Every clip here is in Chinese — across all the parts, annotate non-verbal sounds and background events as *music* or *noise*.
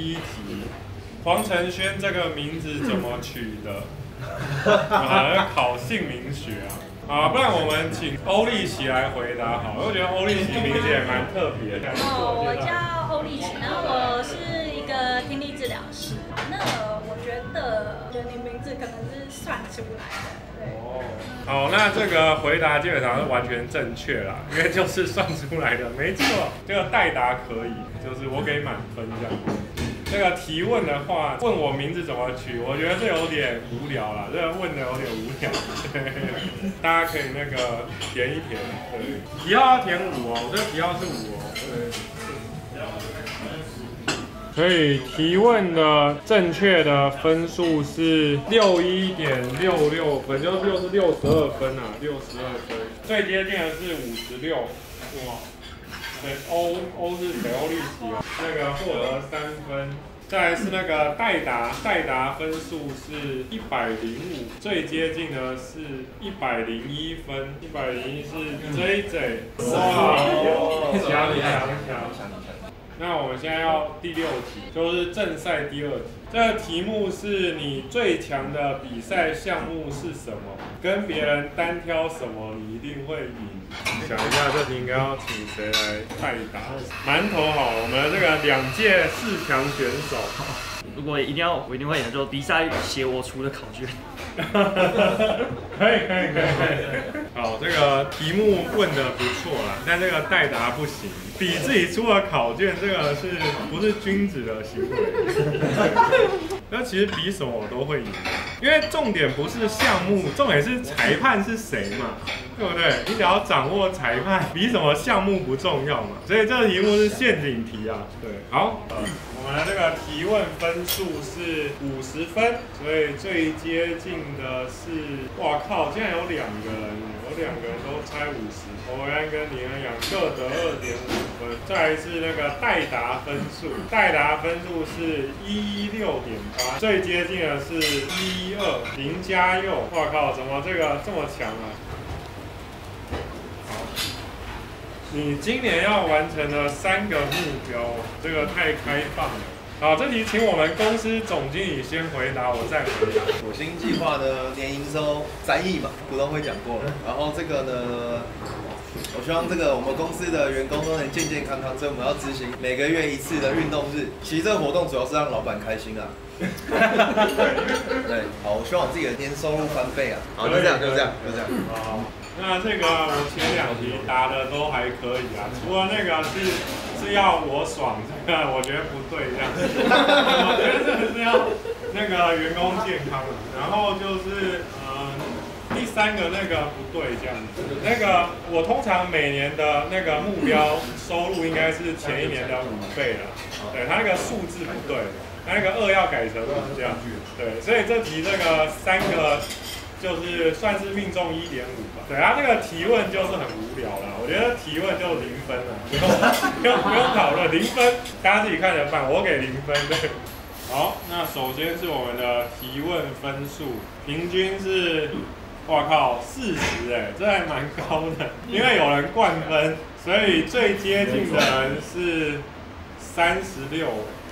第一题，黄承轩这个名字怎么取的？啊，要考姓名学啊。啊，不然我们请欧丽琪来回答好。我觉得欧丽琪名字也蛮特别的。哦，我叫欧丽琪，然后我是一个听力治疗师。那我觉得，觉得你名字可能是算出来的。哦。好，那这个回答基本上是完全正确啦，因为就是算出来的，没错。这个代答可以，就是我给满分这样。这个提问的话，问我名字怎么取，我觉得这有点无聊了，这个问的有点无聊，大家可以那个填一填，对，题号要填五哦，我这个题号是五哦，对。所以提问的正确的分数是六一点六六分，就是六是六十二分啊，六十二分，最接近的是五十六，哇。对欧欧是北欧利奇哦，那个获得三分，再来是那个代答，代答分数是一百零五，最接近的是一百零一分，一百零一是 J J，哇，强强强！那我们现在要第六题，就是正赛第二题。这个题目是你最强的比赛项目是什么？跟别人单挑什么，你一定会赢。想一下，这题应该要请谁来代答？馒头好，我们这个两届四强选手。*laughs* 如果一定要，我一定会演，就比赛写我出的考卷。可以可以可以可以。好，这个题目问的不错啦，但这个代答不行。比自己出了考卷，这个是不是君子的行为？那其实比什么我都会赢，因为重点不是项目，重点是裁判是谁嘛，对不对？你只要掌握裁判，比什么项目不重要嘛。*laughs* 所以这个题目是陷阱题啊。对，好。我们这个提问分数是五十分，所以最接近的是，哇靠，竟然有两个人，有两个人都猜五十，欧安跟林安阳各得二点五分。再来是那个代答分数，代答分数是一一六点八，最接近的是一一二，林嘉佑，哇靠，怎么这个这么强啊？你今年要完成的三个目标，这个太开放了。好，这题请我们公司总经理先回答，我再回答。火星计划的年营收三亿嘛，股东会讲过了。然后这个呢，我希望这个我们公司的员工都能健健康康，所以我们要执行每个月一次的运动日。其实这个活动主要是让老板开心啊。对，好，我希望我自己的年收入翻倍啊。好，就这样，就这样，就这样。好。那这个我前两题答的都还可以啊，除了那个是是要我爽，这个 *laughs* 我觉得不对这样。子，*laughs* 我觉得这个是要那个员工健康的，然后就是嗯第三个那个不对这样子，那个我通常每年的那个目标收入应该是前一年的五倍了，对它那个数字不对，他那个二要改成这样，对，所以这题这个三个。就是算是命中一点五吧。对啊，那个提问就是很无聊啦。我觉得提问就零分了，不用 *laughs* 不用不用讨论，零分，大家自己看着办。我给零分。对，*laughs* 好，那首先是我们的提问分数，平均是，哇靠，四十哎，这还蛮高的。因为有人冠分，所以最接近的人是三十六。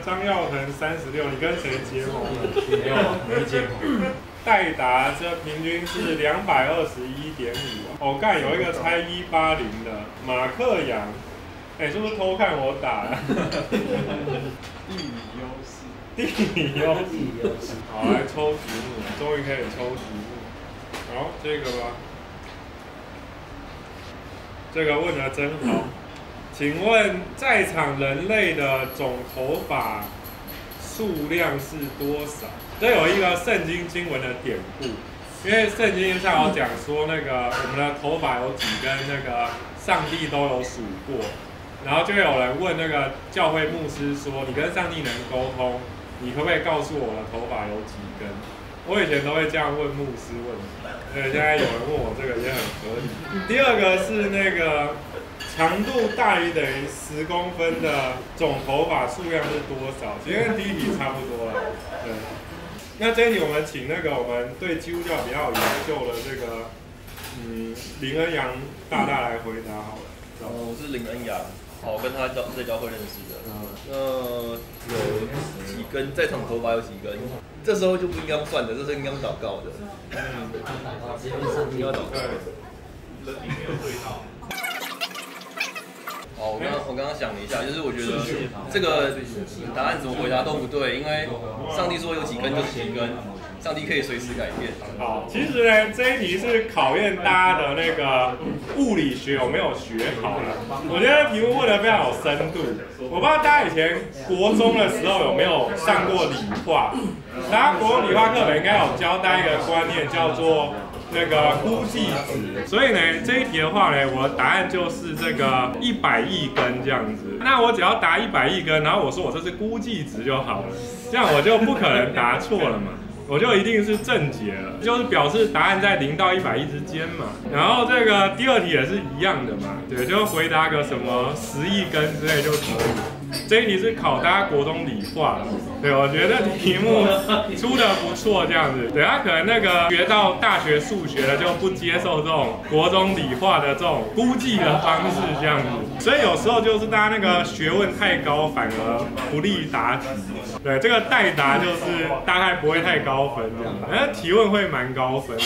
张耀腾三十六，你跟谁结盟了？没有，没结盟。代达这平均是两百二十一点五啊！我看有一个猜一八零的马克杨，哎，是不是偷看我打的？地理优势，地理优势，好，来抽题目，终于可以抽题目。好，这个吧，这个问的真好。请问在场人类的总头发数量是多少？这有一个圣经经文的典故，因为圣经上有讲说，那个我们的头发有几根，那个上帝都有数过，然后就有人问那个教会牧师说：“你跟上帝能沟通，你可不可以告诉我的头发有几根？” *laughs* 我以前都会这样问牧师问题，对，现在有人问我这个也很合理。第二个是那个长度大于等于十公分的总头发数量是多少？其实跟第一题差不多了，对。那这里我们请那个我们对基督教比较有研究的这个，嗯，林恩阳大大来回答好了。哦，我是林恩阳。好，我跟他教在教会认识的。嗯呃，有几根在场头发有几根，这时候就不应该算的，这是应该祷告的。嗯，应该祷告。人没有对到。好，我刚刚我刚刚想了一下，就是我觉得这个答案怎么回答都不对，因为上帝说有几根就是几根。上帝可以随时改变。好，其实呢，这一题是考验大家的那个物理学有没有学好了。我觉得题目问的非常有深度。我不知道大家以前国中的时候有没有上过理化？大家国中理化课本应该有教大家一个观念，叫做那个估计值。所以呢，这一题的话呢，我的答案就是这个一百亿根这样子。那我只要答一百亿根，然后我说我这是估计值就好了，这样我就不可能答错了嘛。我就一定是正解了，就是表示答案在零到一百亿之间嘛。然后这个第二题也是一样的嘛，对，就回答个什么十亿根之类就可以。这一题是考大家国中理化，对，我觉得题目出的不错，这样子。对，他可能那个学到大学数学的就不接受这种国中理化的这种估计的方式，这样子。所以有时候就是大家那个学问太高，反而不利答题。对，这个代答就是大概不会太高分这样，但提问会蛮高分的。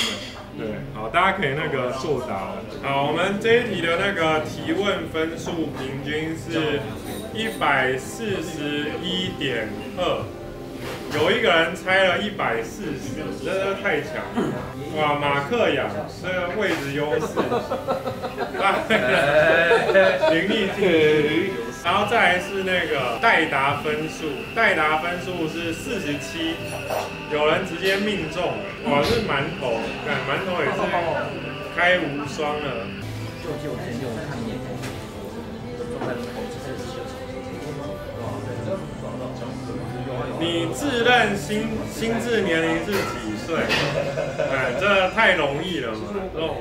对，好，大家可以那个作答。好，我们这一题的那个提问分数平均是一百四十一点二，有一个人猜了一百四十，真的太强了。哇，马克雅这个位置优势，*laughs* 林立进。然后再来是那个代答分数，代答分数是四十七，有人直接命中，哇，是馒头，看馒头也是开无双了。你自认心心智年龄是几岁？哎，这太容易了嘛，这种。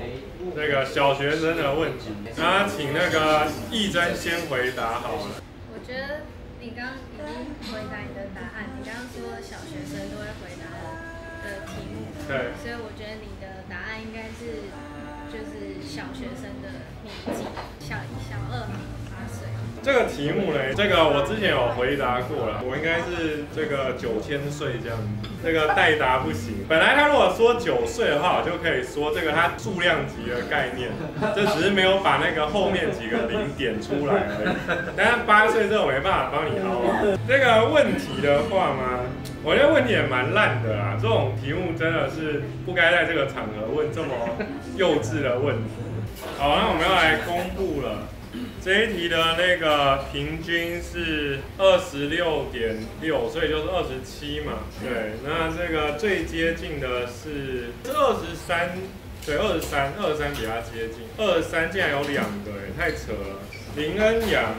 那个小学生的问题，那请那个义珍先回答好了。我觉得你刚已经回答你的答案，你刚刚说小学生都会回答的题目，对，所以我觉得你的答案应该是就是小学生的年纪，小小二八岁。这个题目呢，这个我之前有回答过了，我应该是这个九千岁这样子，这个代答不行。本来他如果说九岁的话，我就可以说这个他数量级的概念，这只是没有把那个后面几个零点出来而已。但是八岁这我没办法帮你熬啊。这个问题的话嘛，我觉得问题也蛮烂的啦，这种题目真的是不该在这个场合问这么幼稚的问题。好，那我们要来公布了。这一题的那个平均是二十六点六，所以就是二十七嘛。对，那这个最接近的是二十三，对，二十三，二十三比较接近。二十三竟然有两个，哎，太扯了。林恩阳、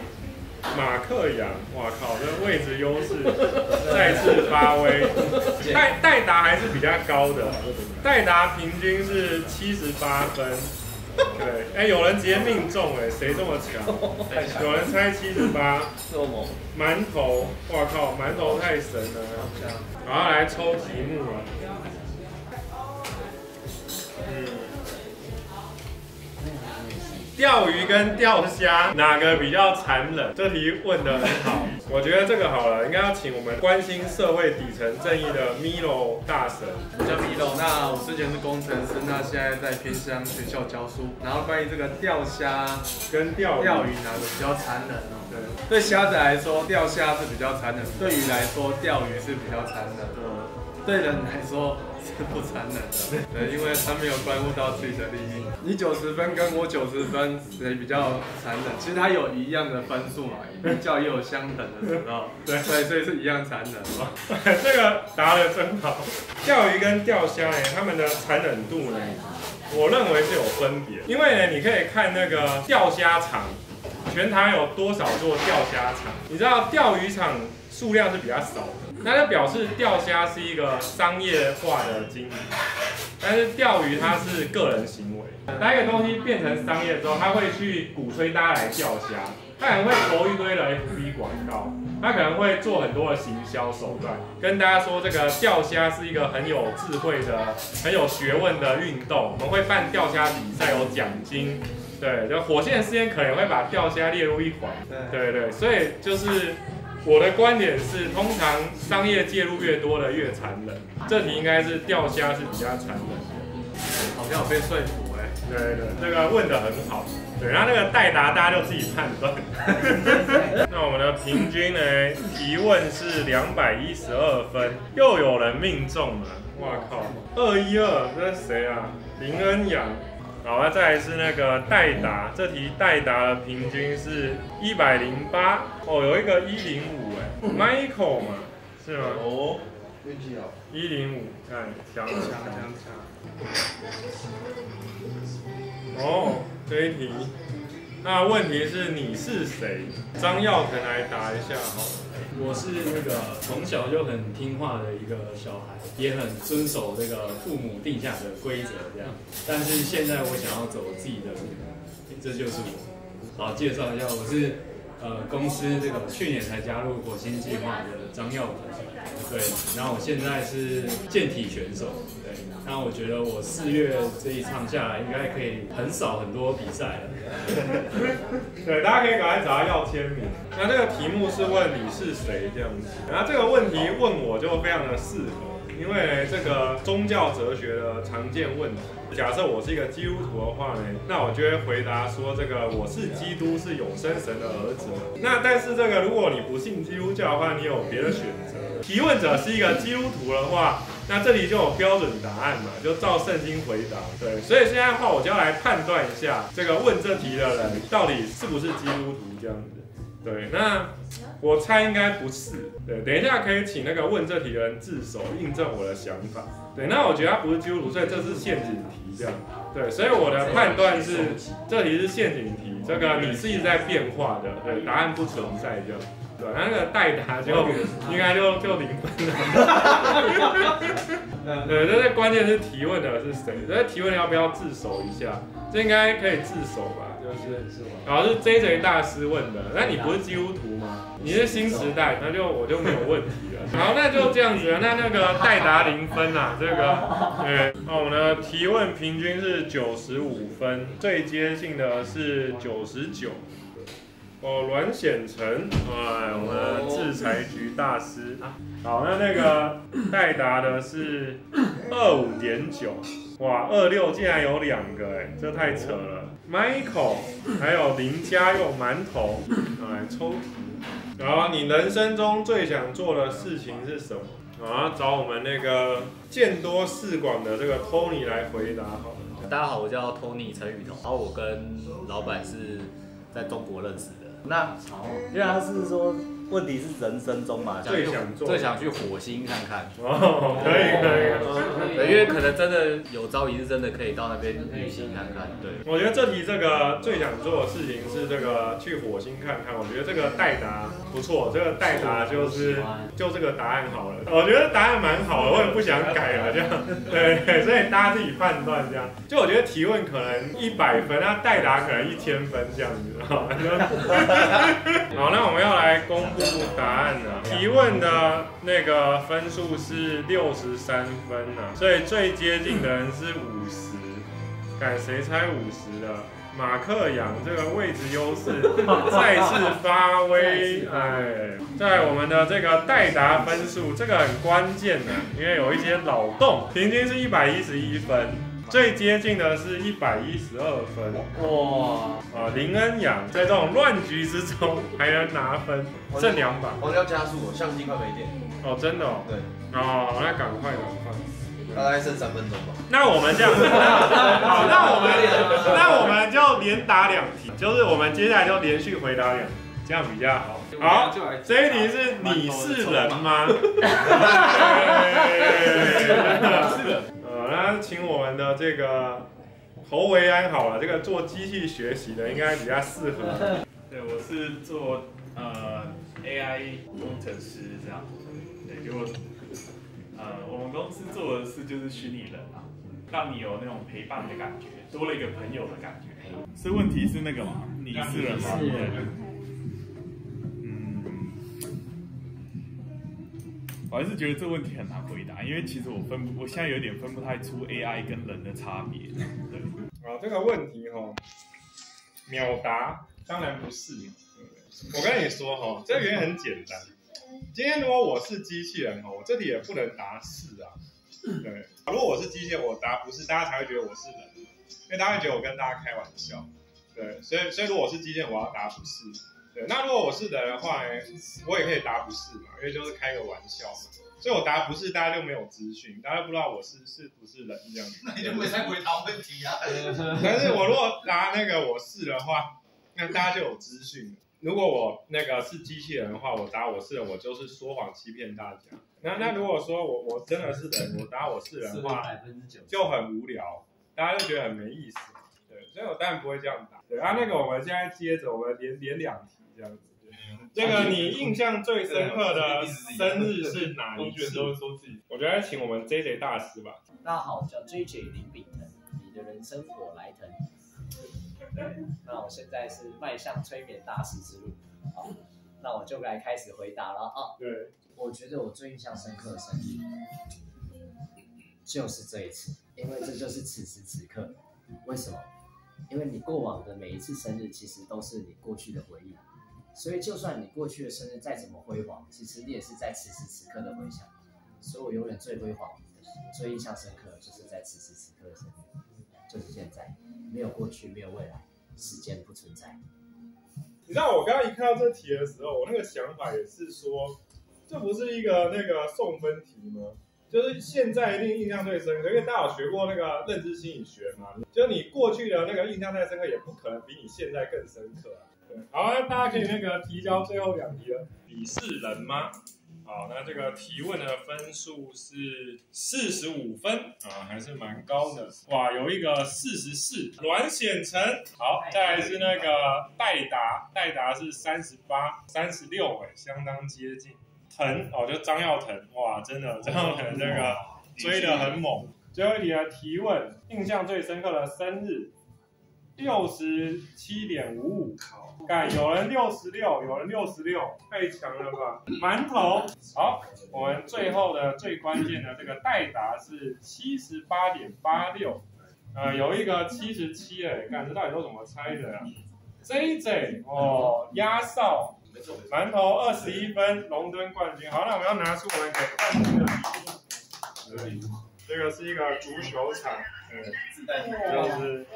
马克阳，哇靠，这位置优势再次发威。代代达还是比较高的，代达平均是七十八分。对，哎，有人直接命中，哎，谁这么强？有人猜七十八，馒头，哇靠，馒头太神了，然后来抽题目了。嗯。钓鱼跟钓虾哪个比较残忍？这题问的很好，我觉得这个好了，应该要请我们关心社会底层正义的 Milo 大神。我叫 Milo，那我之前是工程师，那现在在偏乡学校教书。然后关于这个钓虾跟钓钓鱼哪个比较残忍呢？对，对虾子来说钓虾是比较残忍，对鱼来说钓鱼是比较残忍。嗯，对人来说。是不残忍的，对，因为他没有关乎到自己的利益。你九十分跟我九十分，谁比较残忍？其实他有一样的分数嘛，比较也有相等的时候。对，所以所以是一样残忍嘛。这个答的真好。钓鱼跟钓虾呢，他们的残忍度呢，我认为是有分别。因为呢，你可以看那个钓虾场，全台有多少座钓虾场？你知道钓鱼场数量是比较少的。那就表示钓虾是一个商业化的经营，但是钓鱼它是个人行为。当一个东西变成商业之后，他会去鼓吹大家来钓虾，他可能会投一堆的 FB 广告，他可能会做很多的行销手段，跟大家说这个钓虾是一个很有智慧的、很有学问的运动。我们会办钓虾比赛，有奖金。对，就火线试验可能会把钓虾列入一环。对对，所以就是我的观点是，通常商业介入越多的越残忍。这题应该是钓虾是比较残忍的。好像有被说服哎。对对，这个问的很好。对，然后那个代答大家就自己判断。*laughs* 那我们的平均呢？提问是两百一十二分，又有人命中了。哇靠！二一二，这是谁啊？林恩阳。好，那再来是那个代答，这题代答的平均是一百零八。哦，有一个一零五哎，Michael 嘛，是吗？哦，运气好。一零五，看，强强强强。哦。这一题，那问题是你是谁？张耀腾来答一下哈。我是那个从小就很听话的一个小孩，也很遵守这个父母定下的规则这样。但是现在我想要走自己的路，这就是我。好，介绍一下，我是呃公司这个去年才加入火星计划的张耀腾。对，然后我现在是健体选手。对，那我觉得我四月这一场下来，应该可以很少很多比赛了。*laughs* 对，大家可以赶快找他要签名。那这个题目是问你是谁这样子，然后这个问题问我就非常的适合，因为这个宗教哲学的常见问题。假设我是一个基督徒的话呢，那我就会回答说，这个我是基督，是永生神的儿子嘛。那但是这个如果你不信基督教的话，你有别的选择。提问者是一个基督徒的话，那这里就有标准答案嘛，就照圣经回答。对，所以现在的话，我就要来判断一下这个问这题的人到底是不是基督徒这样子。对，那我猜应该不是。对，等一下可以请那个问这题的人自首印证我的想法。对，那我觉得他不是基督徒，所以这是陷阱题这样。对，所以我的判断是这题是陷阱题，这个你是一直在变化的，对，答案不存在这样。对，那个代答就应该就就零分了。对，这是关键是提问的是谁？这提问要不要自首一下？这应该可以自首吧？就是，然后是 J J 大师问的。那你不是基督徒吗？你是新时代，那就我就没有问题了。好，那就这样子。那那个代答零分啊，这个，*laughs* 对，那我们的提问平均是九十五分，最接近的是九十九。哦，阮显成，哎，我们制裁局大师。好，那那个代答的是二五点九，哇，二六竟然有两个，哎，这太扯了。Michael，还有林家用馒头，来抽题。然后你人生中最想做的事情是什么？啊，找我们那个见多识广的这个 Tony 来回答。好，大家好，我叫 Tony 陈雨桐，然后我跟老板是在中国认识的。那，因为他是说。问题是人生中嘛，最想做，最想去火星看看。哦，可以可以。对，因为可能真的有朝一日真的可以到那边旅行看看。对，我觉得这题这个最想做的事情是这个去火星看看。我觉得这个代答不错，这个代答就是就这个答案好了。我觉得答案蛮好的，*laughs* 我也不想改了这样。对，所以大家自己判断这样。就我觉得提问可能一百分，那代答可能一千分这样子。*laughs* *laughs* 好，那我们要来公布。答案呢？提问的那个分数是六十三分呢，所以最接近的人是五十。看谁猜五十的？马克杨这个位置优势 *laughs* 再次发威。哎，在我们的这个代答分数，这个很关键的，因为有一些脑洞，平均是一百一十一分。最接近的是一百一十二分，哇！啊，林恩阳在这种乱局之中 *laughs* 还能拿分，剩两把。我要加速，相机快没电。哦，真的哦。对。哦，那赶快赶快。大概剩三分钟吧。那我们这样，*laughs* 好，那我们那我们就连打两题，就是我们接下来就连续回答两题，这样比较好。好，这一题是 *laughs* 你是人吗？是。那请我们的这个侯维安好了，这个做机器学习的应该比较适合。对，我是做呃 AI 工程师这样。对，就呃我们公司做的事就是虚拟人啊，让你有那种陪伴的感觉，多了一个朋友的感觉。所以问题是那个嘛，你是人吗？我还是觉得这个问题很难回答，因为其实我分不我现在有点分不太出 AI 跟人的差别。对，啊，这个问题哈，秒答当然不是。我跟你说哈，这个原因很简单。今天如果我是机器人哈，我这里也不能答是啊。对，如果我是机器，我答不是，大家才会觉得我是人，因为大家会觉得我跟大家开玩笑。对，所以所以如果我是机器，我要答不是。对，那如果我是人的话呢，我也可以答不是嘛，因为就是开个玩笑嘛。所以我答不是，大家就没有资讯，大家不知道我是是不是人这样子。那你就不会再回答问题啊。但是我如果答那个我是的话，那大家就有资讯了。如果我那个是机器人的话，我答我是人，我就是说谎欺骗大家。那那如果说我我真的是人，我答我是人的话，就很无聊，大家就觉得很没意思。对，所以我当然不会这样打。对啊，那个我们现在接着我们连连两题这样子。这个你印象最深刻的生日是哪一次？都说自己。我觉得请我们 J J 大师吧。大家好，叫 J J 林炳腾，你的人生火来腾。对，那我现在是迈向催眠大师之路。好，那我就来开始回答了啊。对，我觉得我最印象深刻的生日就是这一次，因为这就是此时此刻。为什么？因为你过往的每一次生日，其实都是你过去的回忆。所以，就算你过去的生日再怎么辉煌，其实你也是在此时此刻的回想。所以我永远最辉煌、最印象深刻，就是在此时此刻的生日，就是现在，没有过去，没有未来，时间不存在。你知道我刚刚一看到这题的时候，我那个想法也是说，这不是一个那个送分题吗？就是现在一定印象最深刻，因为大家有学过那个认知心理学嘛，就你过去的那个印象再深刻，也不可能比你现在更深刻啊。对，好，那大家可以那个提交最后两题了。你是人吗？好，那这个提问的分数是四十五分啊，还是蛮高的。哇，有一个四十四，阮显成。好，再来是那个代答，代答是三十八，三十六，哎，相当接近。腾哦，就张耀腾，哇，真的张耀腾这个追的很猛。最后一题的提问，印象最深刻的生日，六十七点五五。看，有人六十六，有人六十六，太强了吧？馒头，好，我们最后的最关键的这个代答是七十八点八六，呃，有一个七十七，哎，干，这到底都怎么猜的呀？J J，哦，压哨。馒头二十一分，龙墩冠军。好，那我们要拿出我们给冠军的礼物。这个是一个足球场，嗯，就是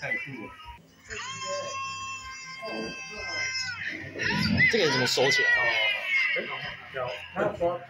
太酷，太酷了。这个怎么收起来？哦，有，他说。